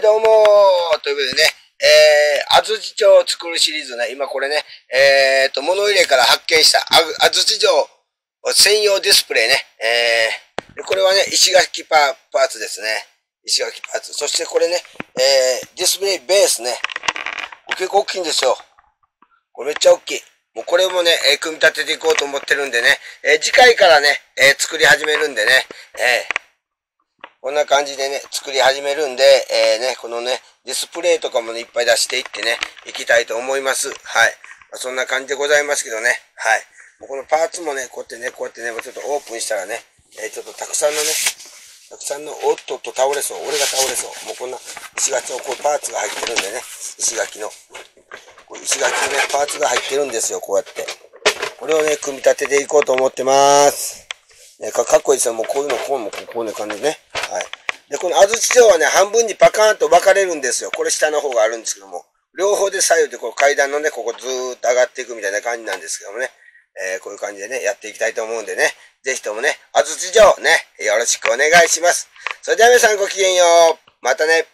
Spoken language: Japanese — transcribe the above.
はい、どうもーということでね、えー、安土城を作るシリーズね、今これね、えーと、物入れから発見した安土城専用ディスプレイね、えー、これはね、石垣パパーツですね。石垣パーツ。そしてこれね、えー、ディスプレイベースね。結構大きいんですよ。これめっちゃ大きい。もうこれもね、えー、組み立てていこうと思ってるんでね、えー、次回からね、えー、作り始めるんでね、えーこんな感じでね、作り始めるんで、えね、このね、ディスプレイとかもね、いっぱい出していってね、いきたいと思います。はい。まあ、そんな感じでございますけどね、はい。もうこのパーツもね、こうやってね、こうやってね、ちょっとオープンしたらね、えちょっとたくさんのね、たくさんの、おっとっと倒れそう。俺が倒れそう。もうこんな石垣のこうパーツが入ってるんでね、石垣の。石垣のね、パーツが入ってるんですよ、こうやって。これをね、組み立てていこうと思ってます。ね、かかっこいいですよ。もうこういうの、こうも、こういう感じね。はい。で、この安土城はね、半分にパカーンと分かれるんですよ。これ下の方があるんですけども。両方で左右でこう階段のね、ここずーっと上がっていくみたいな感じなんですけどもね。えー、こういう感じでね、やっていきたいと思うんでね。ぜひともね、安土城ね、よろしくお願いします。それでは皆さんごきげんよう。またね。